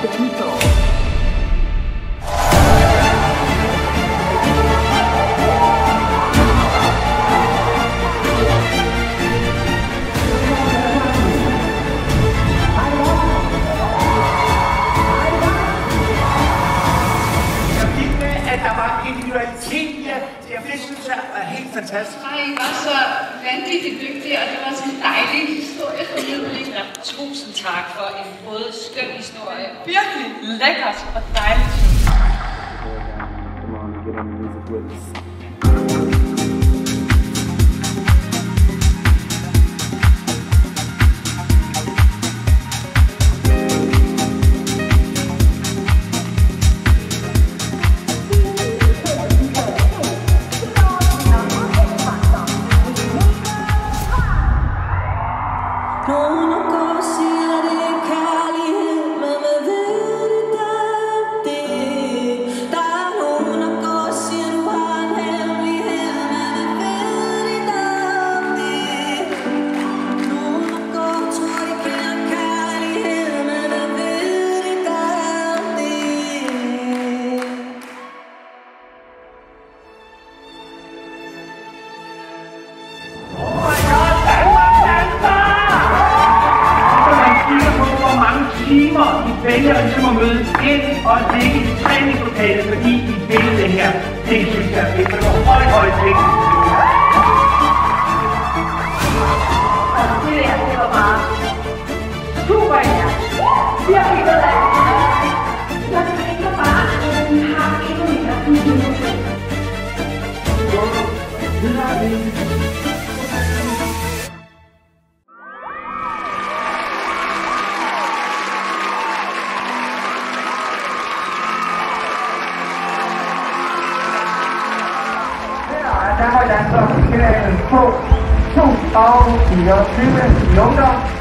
Bento. individualiteten ja, der, det synes jeg er helt fantastisk. Nej, I var så vanvittigt dygtige, og det var så dejligt tusind tak for en både skøn historie, Virkelig. lækkert og dejligt. Vælger ligesom at møde ind og ligge i træningslokalet, fordi I vil det her. Det synes jeg er fedt. Det går højt, højt ting. Det der, det var bare super ja. Af. Jeg tænker bare, at vi har endnu mere. Her er Danmark landsholdsfinalen på 2 og 24 i ungdom.